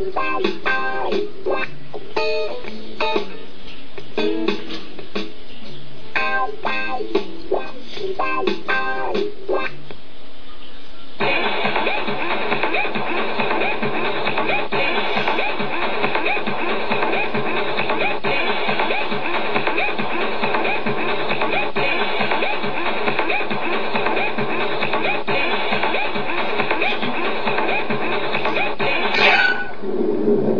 Bye. Thank you.